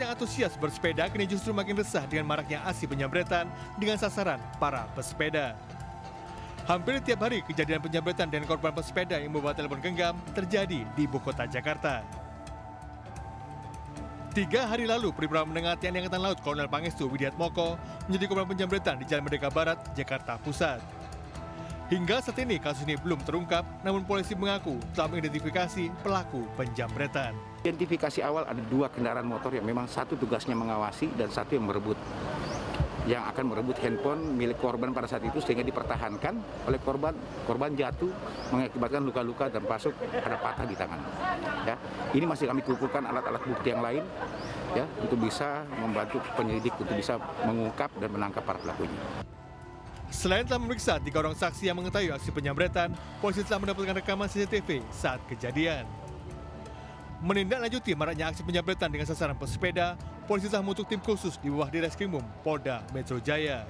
Yang antusias bersepeda kini justru makin resah dengan maraknya aksi penyambretan dengan sasaran para pesepeda. Hampir tiap hari kejadian penyambretan dengan korban pesepeda yang membawa telepon genggam terjadi di ibu kota Jakarta. Tiga hari lalu, Perwira Menengah TNI Angkatan Laut Kolonel Pangestu Widiatmoko menjadi korban penyambretan di Jalan Merdeka Barat, Jakarta Pusat. Hingga saat ini kasus ini belum terungkap, namun polisi mengaku telah mengidentifikasi pelaku penjambretan. Identifikasi awal ada dua kendaraan motor yang memang satu tugasnya mengawasi dan satu yang merebut. Yang akan merebut handphone milik korban pada saat itu sehingga dipertahankan oleh korban. Korban jatuh mengakibatkan luka-luka dan masuk ada patah di tangan. Ya, ini masih kami kumpulkan alat-alat bukti yang lain ya untuk bisa membantu penyelidik untuk bisa mengungkap dan menangkap para pelakunya. Selain telah memeriksa tiga orang saksi yang mengetahui aksi penyambretan, polisi telah mendapatkan rekaman CCTV saat kejadian. Menindaklanjuti maraknya aksi penyambretan dengan sasaran pesepeda, polisi telah membentuk tim khusus di bawah Direskrimum Polda Metro Jaya.